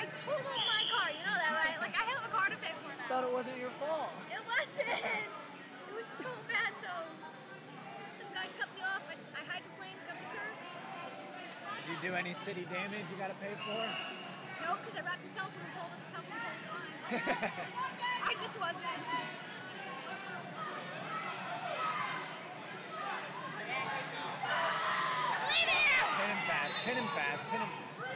I totaled my car. You know that, right? Like I have a car to pay for now. Thought it wasn't your fault. It wasn't. It was so bad though. Some guy cut me off. I, I hydroplaned, dumped her. Did you do any city damage you got to pay for? No, because I wrapped the telephone pole, but the telephone pole was fine. I just wasn't. Pin him fast, pin him fast, pin him fast.